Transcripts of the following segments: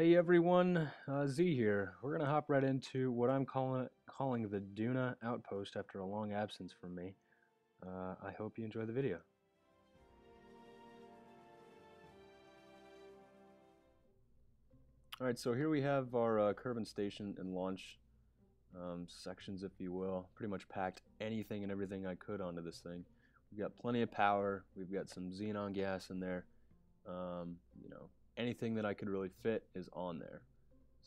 Hey everyone, uh, Z here. We're gonna hop right into what I'm calling calling the Duna Outpost after a long absence from me. Uh, I hope you enjoy the video. All right, so here we have our uh, Kerbin Station and launch um, sections, if you will. Pretty much packed anything and everything I could onto this thing. We've got plenty of power. We've got some xenon gas in there. Um, you know, anything that I could really fit is on there.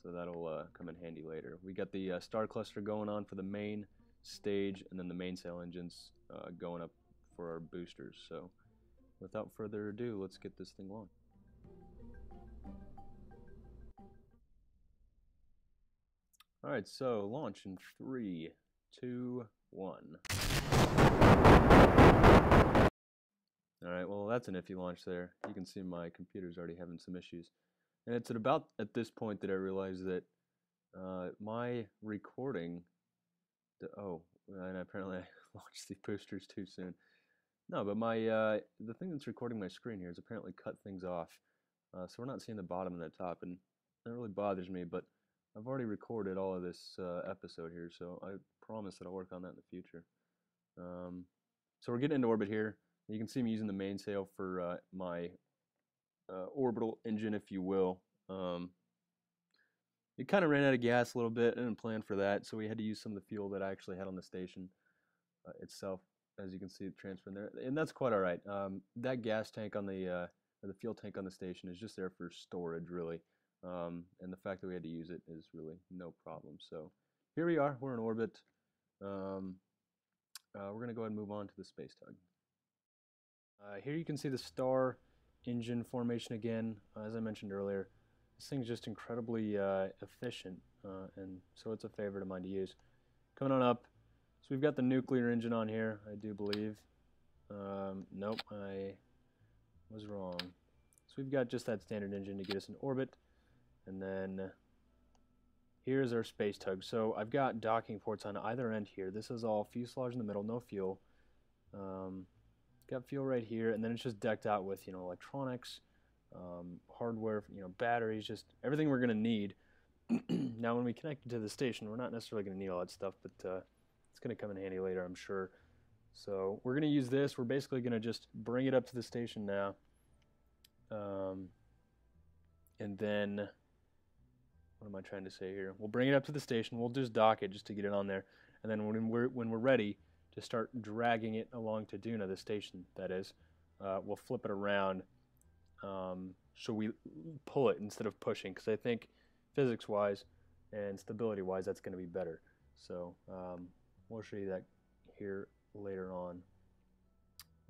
So that'll uh, come in handy later. We got the uh, star cluster going on for the main stage, and then the mainsail engines uh, going up for our boosters. So without further ado, let's get this thing launched. All right, so launch in three, two, one. All right, well, that's an iffy launch there. You can see my computer's already having some issues. And it's at about at this point that I realized that uh, my recording, the, oh, and apparently I launched the boosters too soon. No, but my uh, the thing that's recording my screen here has apparently cut things off. Uh, so we're not seeing the bottom and the top, and that really bothers me, but I've already recorded all of this uh, episode here, so I promise that I'll work on that in the future. Um, so we're getting into orbit here. You can see me using the mainsail for uh, my uh, orbital engine, if you will. Um, it kind of ran out of gas a little bit. I didn't plan for that, so we had to use some of the fuel that I actually had on the station uh, itself. As you can see, transferring there, and that's quite all right. Um, that gas tank on the uh, the fuel tank on the station is just there for storage, really. Um, and the fact that we had to use it is really no problem. So here we are. We're in orbit. Um, uh, we're going to go ahead and move on to the space tug. Uh, here you can see the star engine formation again. Uh, as I mentioned earlier, this thing's just incredibly uh, efficient, uh, and so it's a favorite of mine to use. Coming on up, so we've got the nuclear engine on here, I do believe. Um, nope, I was wrong. So we've got just that standard engine to get us in orbit, and then here's our space tug. So I've got docking ports on either end here. This is all fuselage in the middle, no fuel. Um, got fuel right here, and then it's just decked out with you know electronics, um, hardware, you know batteries, just everything we're gonna need. now, when we connect it to the station, we're not necessarily gonna need all that stuff, but uh, it's gonna come in handy later, I'm sure. So we're gonna use this. We're basically gonna just bring it up to the station now, um, and then what am I trying to say here? We'll bring it up to the station. We'll just dock it just to get it on there, and then when we're when we're ready to start dragging it along to Duna, the station, that is. Uh, we'll flip it around um, so we pull it instead of pushing because I think physics wise and stability wise that's going to be better. So um, we'll show you that here later on.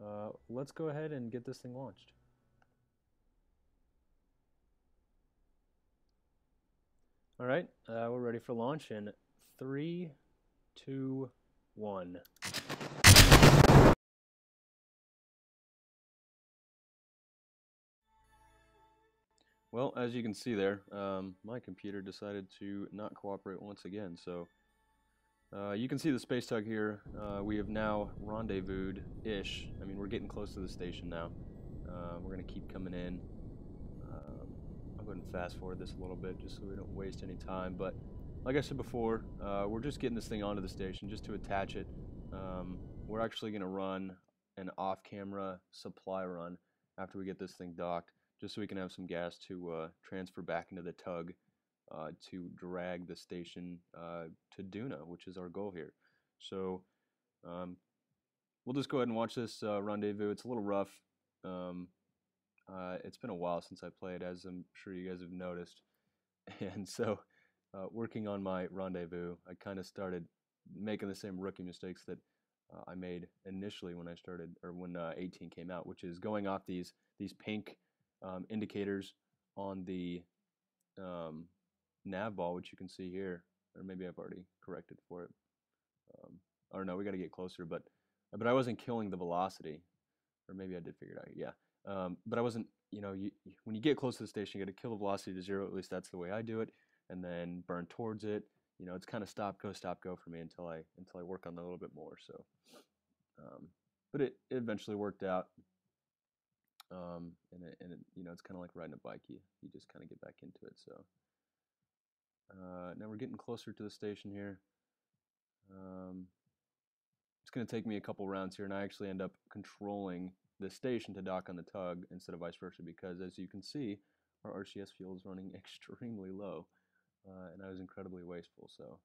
Uh, let's go ahead and get this thing launched. All right, uh, we're ready for launch in three, two, one. Well, as you can see there, um, my computer decided to not cooperate once again. So uh, you can see the space tug here. Uh, we have now rendezvoused-ish. I mean, we're getting close to the station now. Uh, we're going to keep coming in. Um, I'll go ahead and fast forward this a little bit just so we don't waste any time. But like I said before, uh, we're just getting this thing onto the station just to attach it. Um, we're actually going to run an off-camera supply run after we get this thing docked just so we can have some gas to uh, transfer back into the tug uh, to drag the station uh, to Duna, which is our goal here. So um, we'll just go ahead and watch this uh, rendezvous. It's a little rough. Um, uh, it's been a while since I played, as I'm sure you guys have noticed. And so uh, working on my rendezvous, I kind of started making the same rookie mistakes that I made initially when I started, or when 18 came out, which is going off these these pink um, indicators on the um, nav ball, which you can see here, or maybe I've already corrected for it. Um, or no, we got to get closer, but but I wasn't killing the velocity, or maybe I did figure it out. Yeah, um, but I wasn't. You know, you, when you get close to the station, you got to kill the velocity to zero. At least that's the way I do it, and then burn towards it. You know, it's kind of stop go stop go for me until I until I work on that a little bit more. So, um, but it, it eventually worked out. Um, and it, and it, you know, it's kind of like riding a bike. You you just kind of get back into it. So uh, now we're getting closer to the station here. Um, it's going to take me a couple rounds here, and I actually end up controlling the station to dock on the tug instead of vice versa because, as you can see, our RCS fuel is running extremely low, uh, and I was incredibly wasteful. So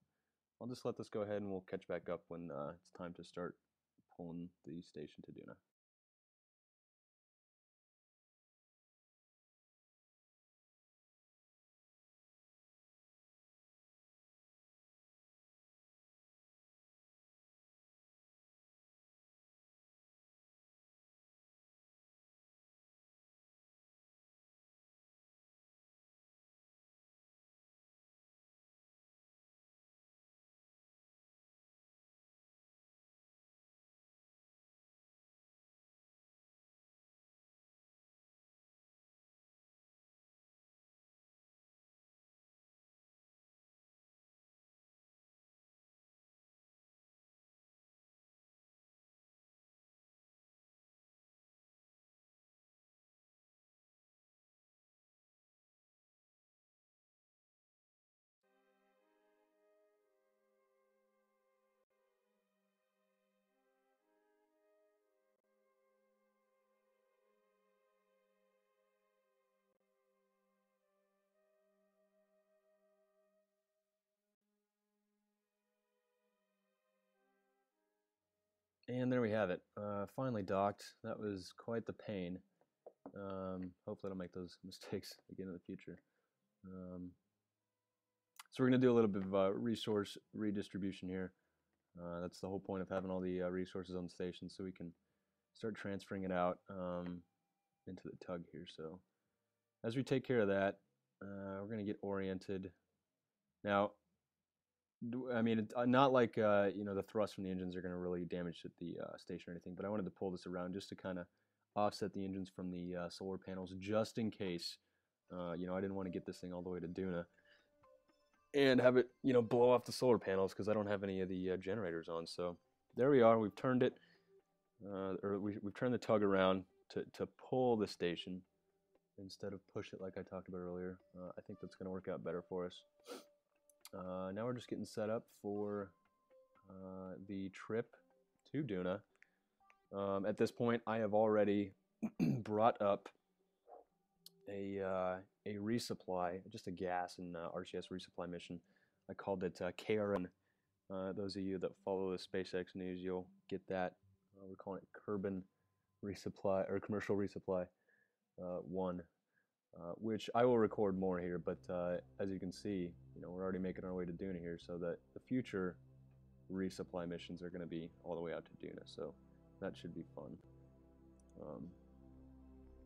I'll just let this go ahead, and we'll catch back up when uh, it's time to start pulling the station to Duna. And there we have it. Uh, finally docked. That was quite the pain. Um, hopefully I don't make those mistakes again in the future. Um, so we're going to do a little bit of uh, resource redistribution here. Uh, that's the whole point of having all the uh, resources on the station so we can start transferring it out um, into the tug here. So as we take care of that, uh, we're going to get oriented. Now, I mean, uh, not like uh, you know the thrust from the engines are going to really damage the uh, station or anything, but I wanted to pull this around just to kind of offset the engines from the uh, solar panels, just in case. Uh, you know, I didn't want to get this thing all the way to Duna and have it, you know, blow off the solar panels because I don't have any of the uh, generators on. So there we are. We've turned it, or we, have turned the tug around to to pull the station instead of push it like I talked about earlier. I think that's going to work out better for us. Uh, now we're just getting set up for uh, the trip to Duna. Um, at this point, I have already brought up a, uh, a resupply, just a gas and uh, RCS resupply mission. I called it uh, KRN. Uh, those of you that follow the SpaceX news, you'll get that. we're calling it Kerbin Resupply or Commercial Resupply 1. Uh, which I will record more here, but uh, as you can see, you know, we're already making our way to Duna here, so that the future resupply missions are going to be all the way out to Duna, so that should be fun. Um,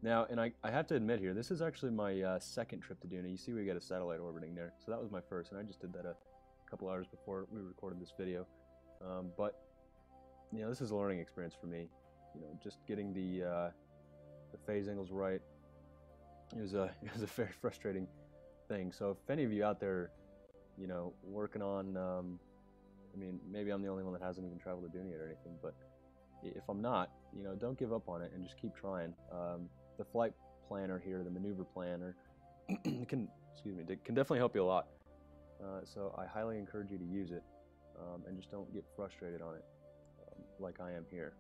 now, and I, I have to admit here, this is actually my uh, second trip to Duna. You see we got a satellite orbiting there, so that was my first, and I just did that a couple hours before we recorded this video. Um, but, you know, this is a learning experience for me. You know, just getting the, uh, the phase angles right, it was a it was a very frustrating thing. So if any of you out there, you know, working on, um, I mean, maybe I'm the only one that hasn't even traveled to Duna yet or anything, but if I'm not, you know, don't give up on it and just keep trying. Um, the flight planner here, the maneuver planner, can excuse me, can definitely help you a lot. Uh, so I highly encourage you to use it um, and just don't get frustrated on it um, like I am here.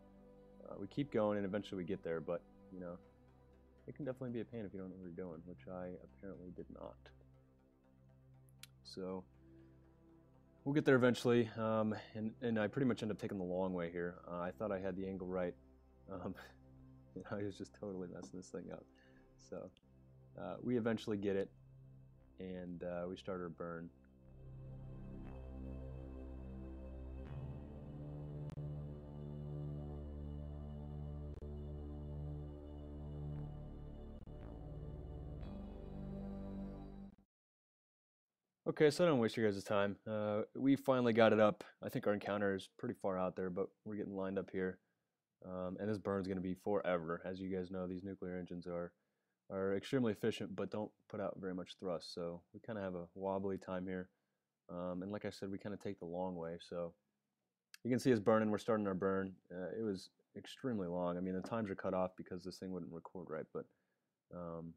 Uh, we keep going and eventually we get there, but you know, it can definitely be a pain if you don't know where you're going, which I apparently did not. So we'll get there eventually, um, and, and I pretty much end up taking the long way here. Uh, I thought I had the angle right. Um, I was just totally messing this thing up. So uh, we eventually get it, and uh, we start our burn. Okay, so I don't waste your guys' time. Uh, we finally got it up. I think our encounter is pretty far out there, but we're getting lined up here. Um, and this burn's going to be forever. As you guys know, these nuclear engines are are extremely efficient, but don't put out very much thrust. So we kind of have a wobbly time here. Um, and like I said, we kind of take the long way. So you can see us burning. We're starting our burn. Uh, it was extremely long. I mean, the times are cut off because this thing wouldn't record right, but um,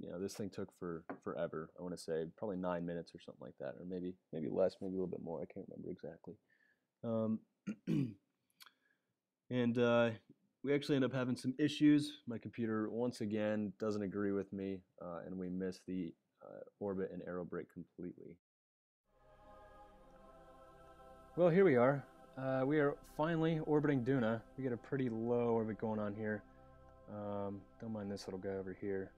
you know, this thing took for forever. I want to say probably nine minutes or something like that, or maybe maybe less, maybe a little bit more. I can't remember exactly. Um, and uh, we actually end up having some issues. My computer once again doesn't agree with me, uh, and we miss the uh, orbit and aero brake completely. Well, here we are. Uh, we are finally orbiting Duna. We get a pretty low orbit going on here. Um, don't mind this little guy over here.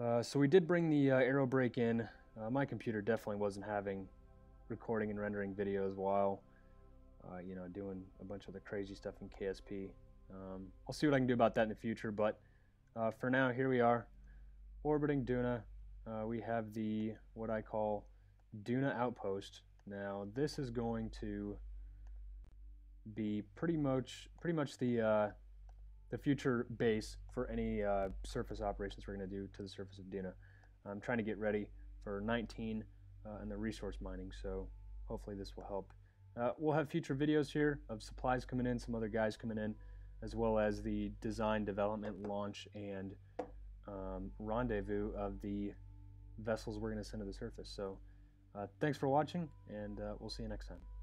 Uh, so we did bring the uh, aero brake in. Uh, my computer definitely wasn't having recording and rendering videos while, uh, you know, doing a bunch of the crazy stuff in KSP. Um, I'll see what I can do about that in the future, but uh, for now, here we are, orbiting Duna. Uh, we have the, what I call, Duna Outpost. Now, this is going to be pretty much, pretty much the the future base for any uh, surface operations we're going to do to the surface of Duna. I'm trying to get ready for 19 uh, and the resource mining, so hopefully this will help. Uh, we'll have future videos here of supplies coming in, some other guys coming in, as well as the design, development, launch, and um, rendezvous of the vessels we're going to send to the surface. So uh, thanks for watching, and uh, we'll see you next time.